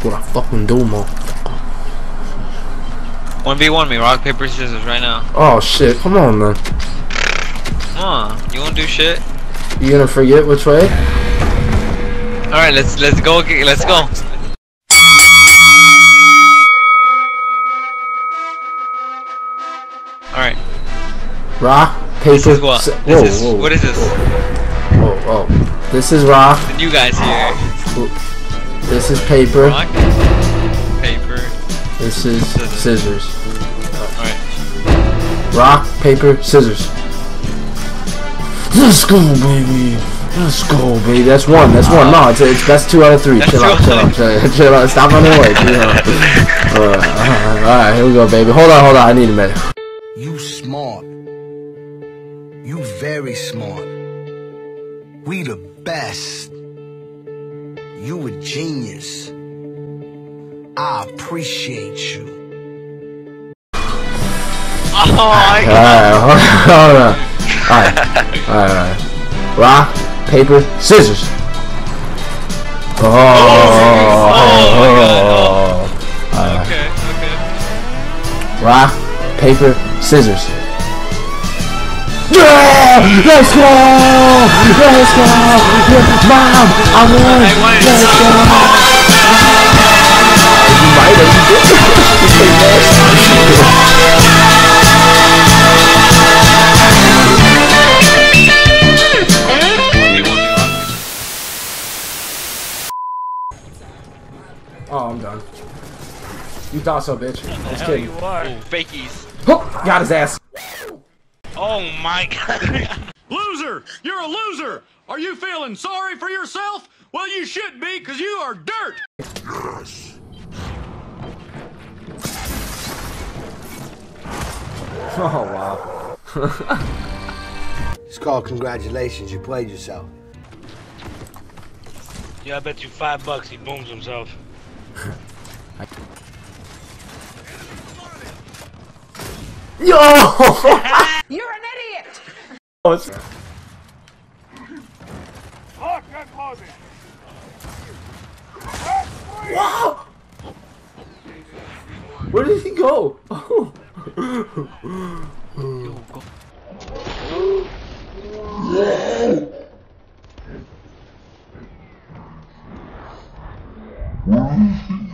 That's what I fucking do, motherfucker. 1v1 me, rock, paper, scissors right now. Oh shit, come on, man. Come on, you wanna do shit? You gonna forget which way? Alright, let's let's go let's go. Alright, Rock, paper. this is what? si- This whoa, is whoa, what is this? Whoa, oh. This is rock. The new guys here. This is paper. Rock, paper. This is Scissors. scissors. Alright. Rock, paper, scissors. Let's go, baby. Let's go, baby. That's one. That's one. No, it's it's best two out of three. That's Chill out, chill out out, chill out, chill out. Stop running away. Chill out. Alright, alright, alright, here we go, baby. Hold on, hold on. I need a minute. You smart. You very smart. We the best. You a genius. I appreciate you. Oh my Alright, hold on. Alright, alright, alright. Rock, paper, scissors. Oh, Oh Alright. Okay, okay. Rock, paper, scissors. Yeah! Let's go! Let's go! Yeah, Mom, I won! I won. Let's go! You might have. You did. Oh, I'm done. You thought so, bitch. Just kidding. Oh, fakies. Oh, got his ass. Oh my god. Loser! You're a loser! Are you feeling sorry for yourself? Well, you should be, because you are dirt! Oh, wow. It's called congratulations. You played yourself. Yeah, I bet you five bucks he booms himself. Yo! You're an idiot! Oh, it's- Wow! Where did he go?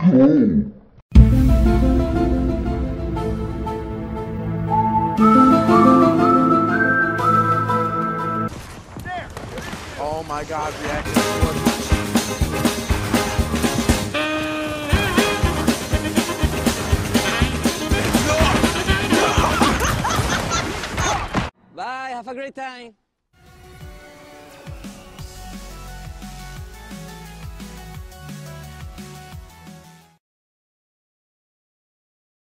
Oh my god, reaction. Bye, have a great time.